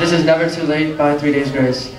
This is Never Too Late by Three Days Grace.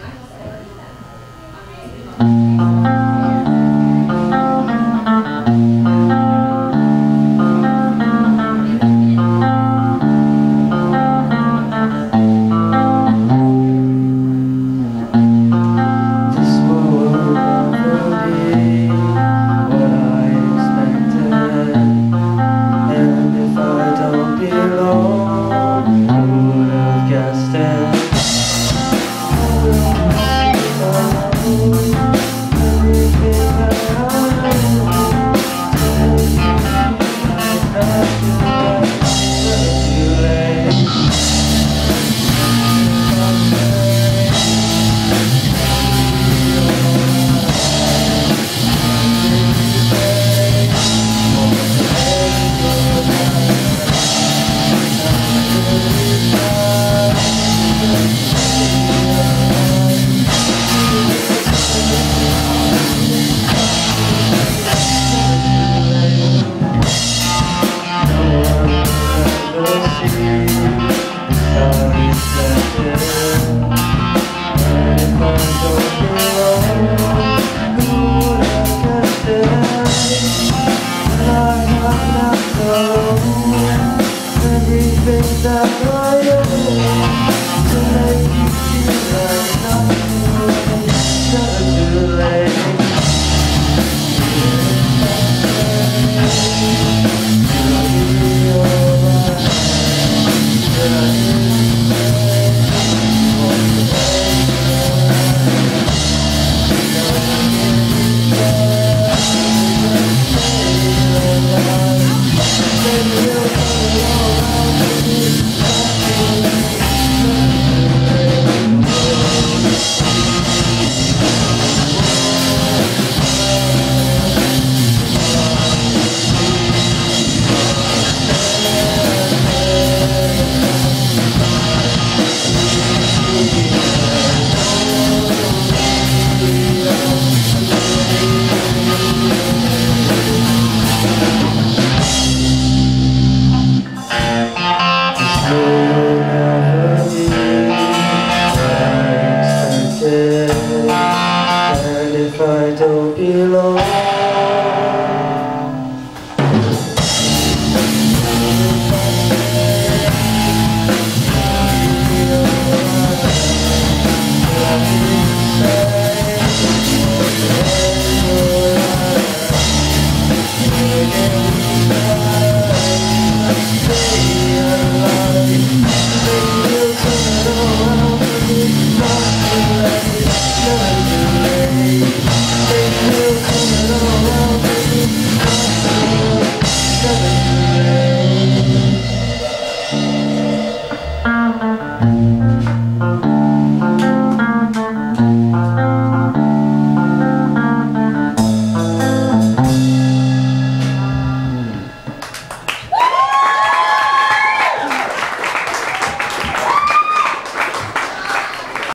I